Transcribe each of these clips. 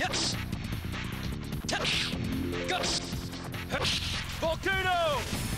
Yes! Volcano!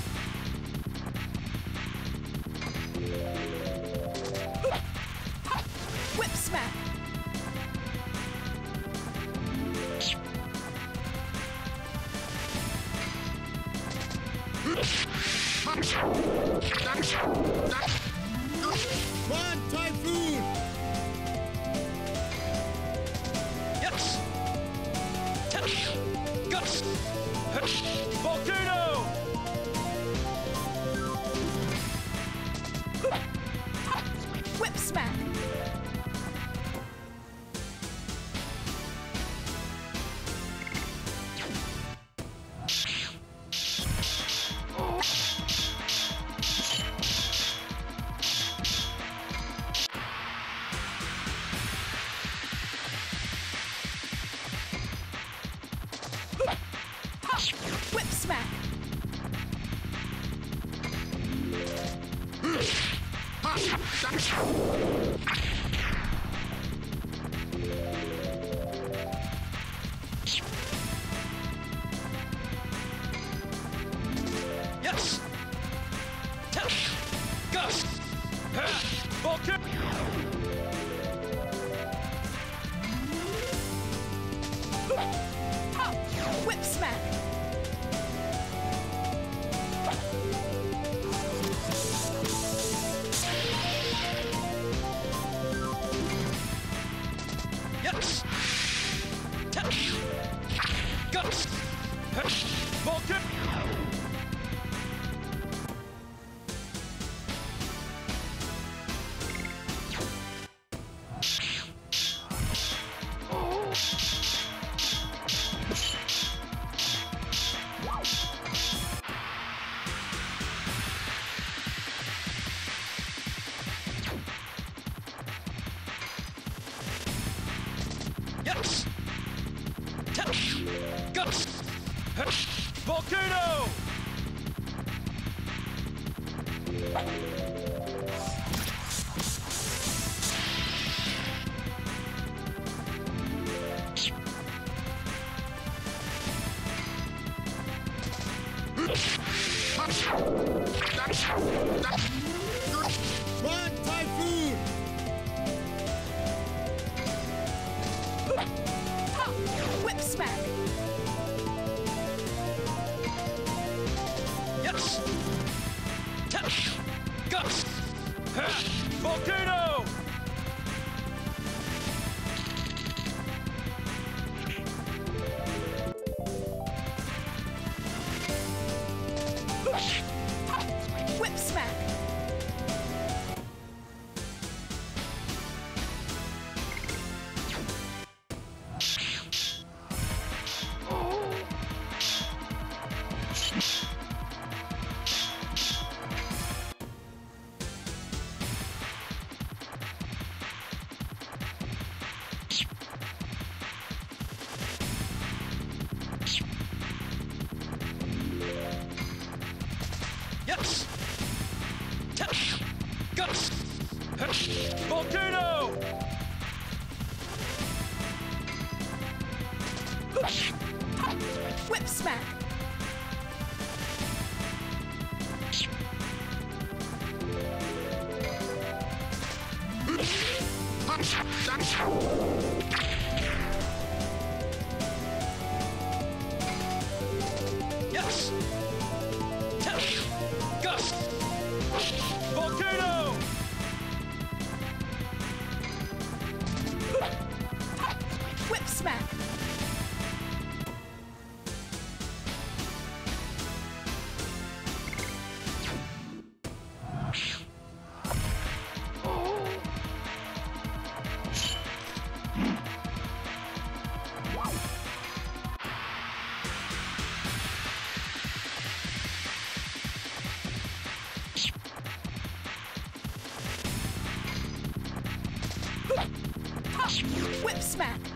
Whip smack! Go! Volcano! That's Whip smack! Whip smack!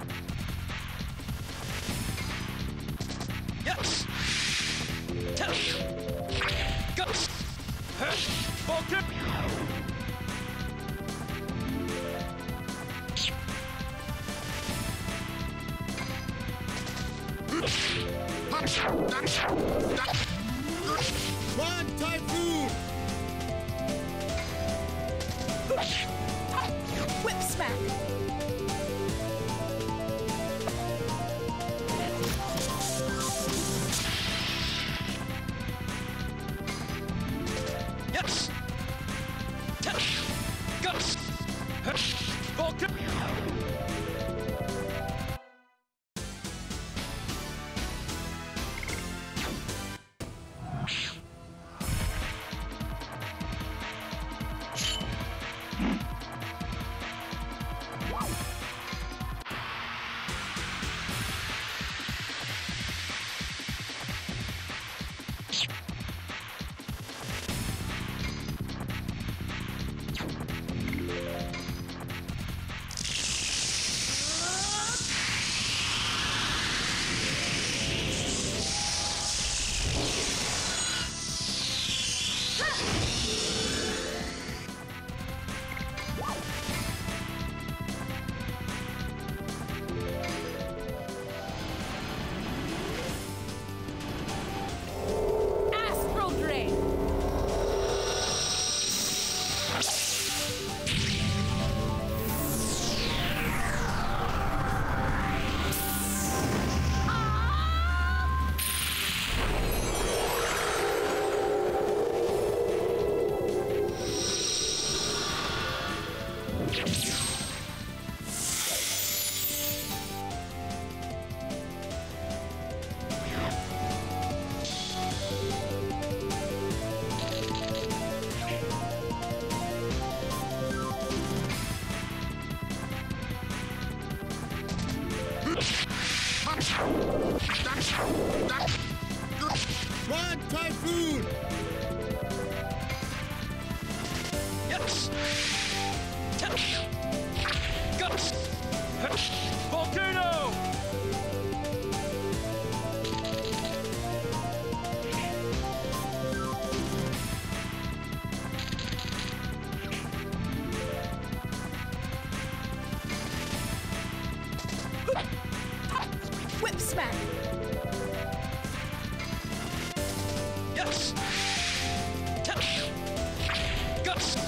Guts.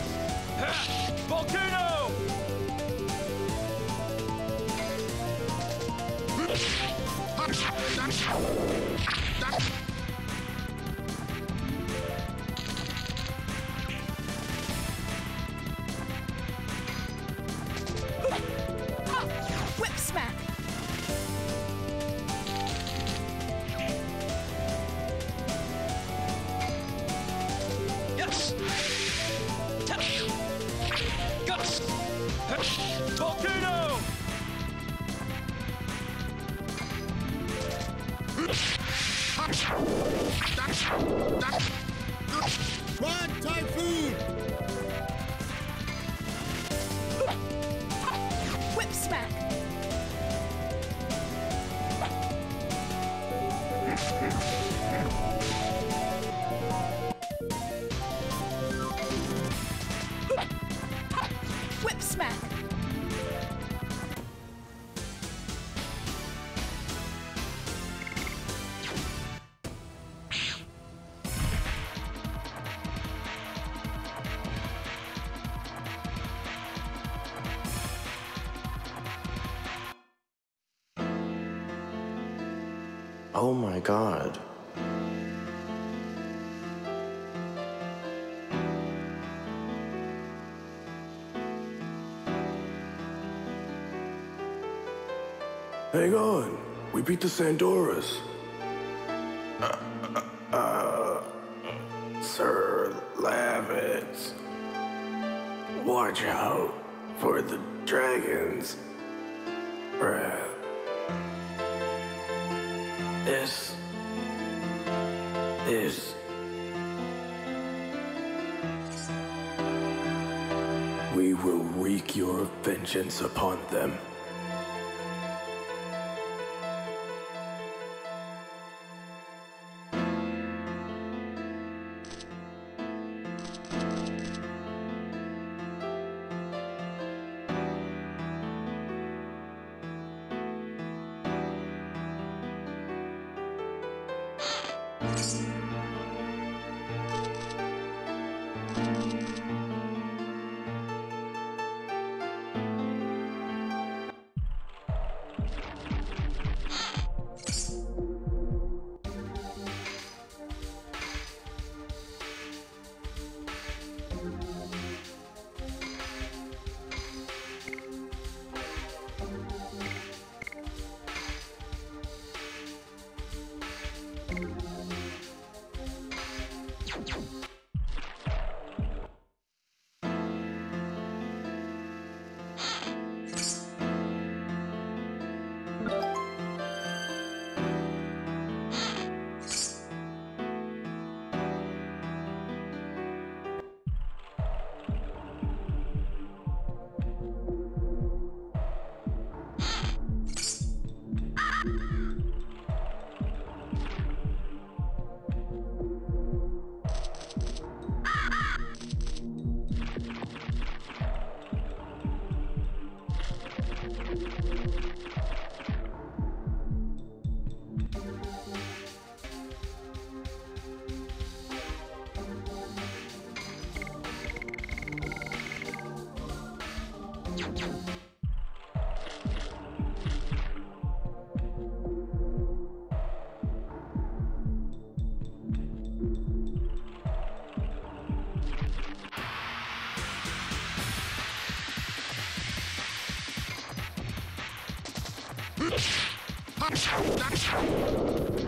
Oh my god. Hang on. We beat the Sandoras. Uh, uh, uh, Sir Lavitz. Watch out for the dragon's breath. Your vengeance upon them. you Whip smack. Whip smack.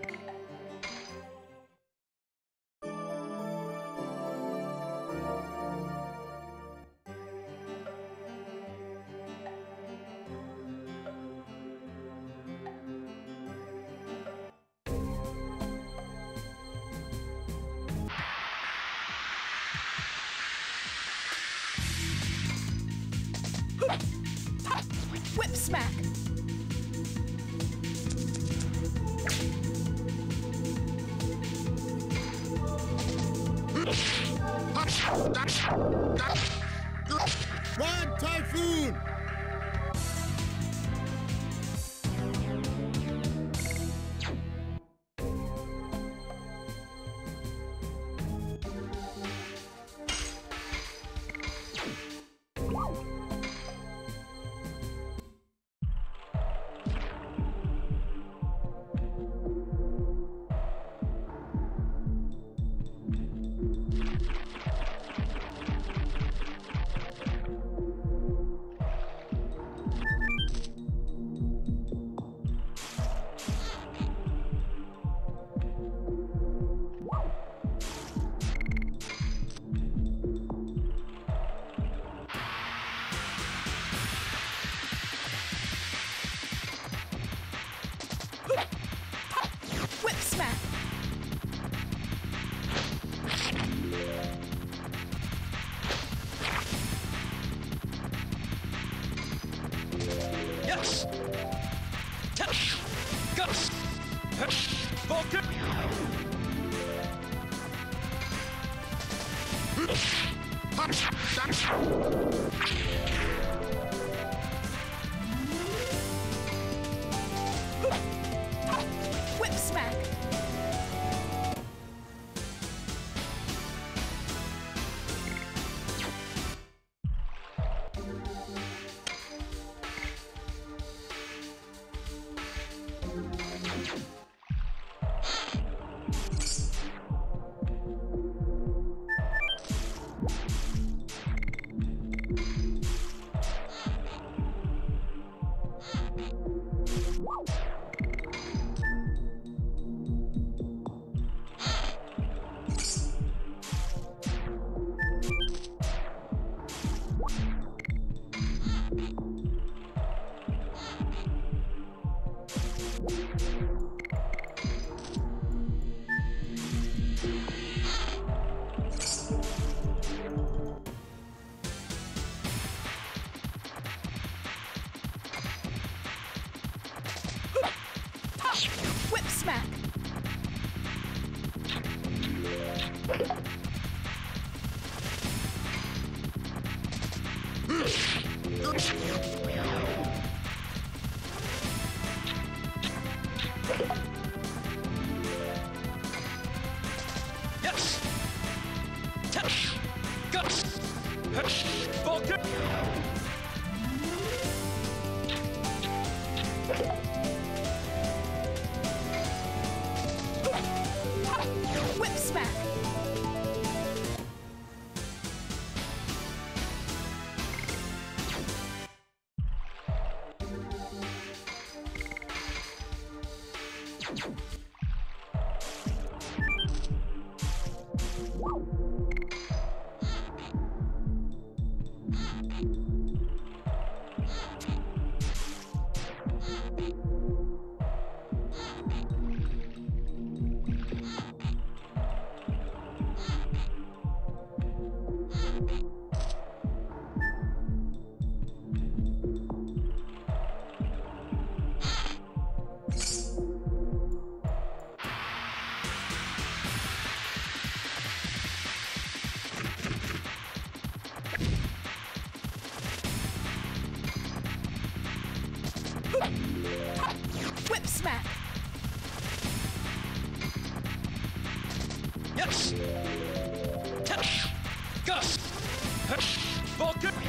smack. Gus. Vulcan.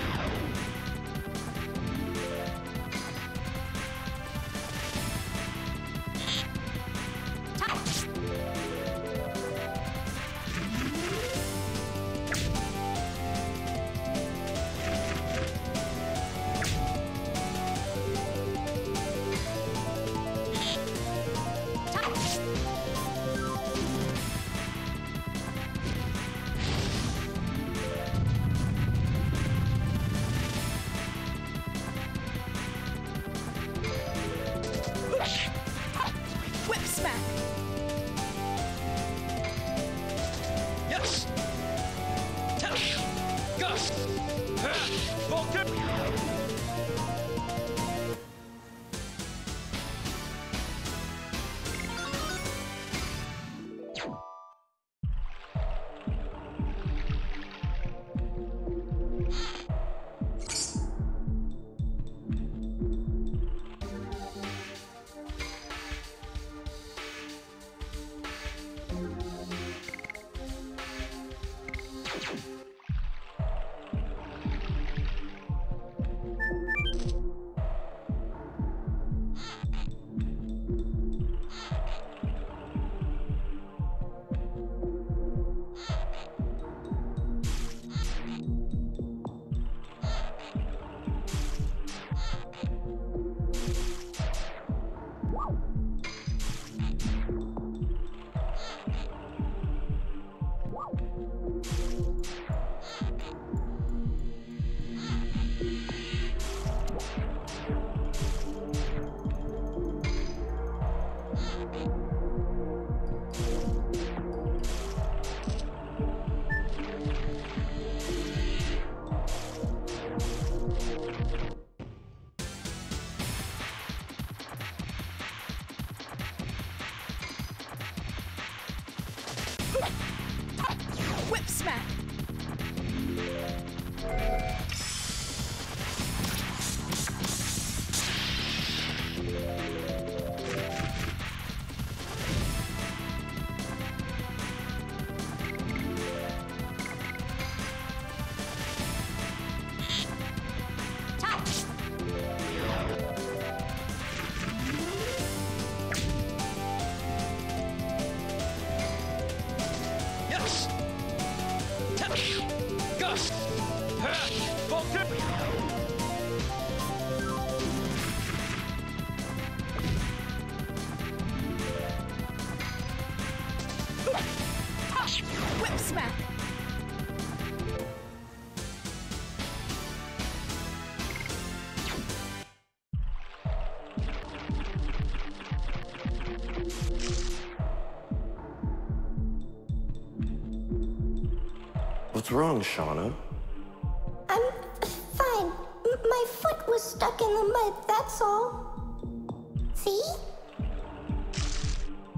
Gus. What's wrong, Shana? I'm fine. My foot was stuck in the mud, that's all. See?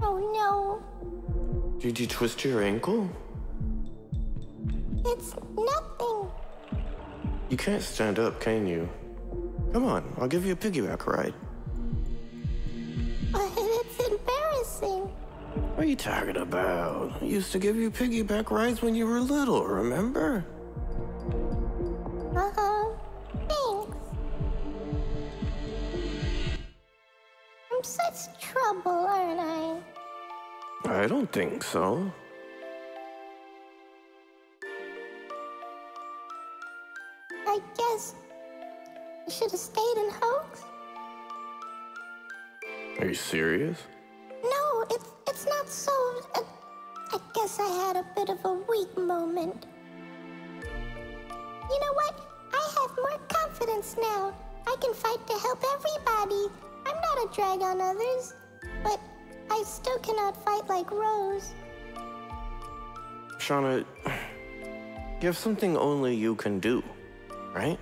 Oh no. Did you twist your ankle? It's nothing. You can't stand up, can you? Come on, I'll give you a piggyback ride. You talking about? I used to give you piggyback rides when you were little, remember? Uh huh. Thanks. I'm such trouble, aren't I? I don't think so. I guess I should have stayed in Hoax. Are you serious? Not so. I guess I had a bit of a weak moment. You know what? I have more confidence now. I can fight to help everybody. I'm not a drag on others, but I still cannot fight like Rose. Shana, you have something only you can do, right?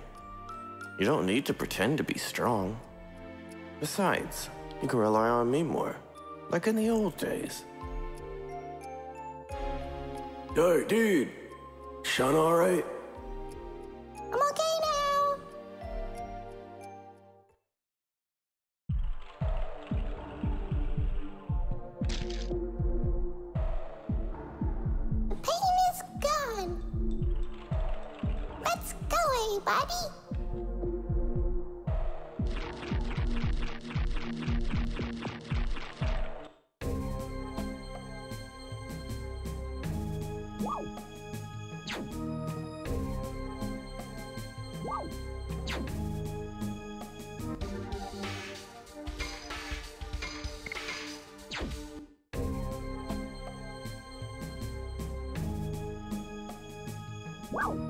You don't need to pretend to be strong. Besides, you can rely on me more, like in the old days. Hey, dude. Shana alright? I'm Wow.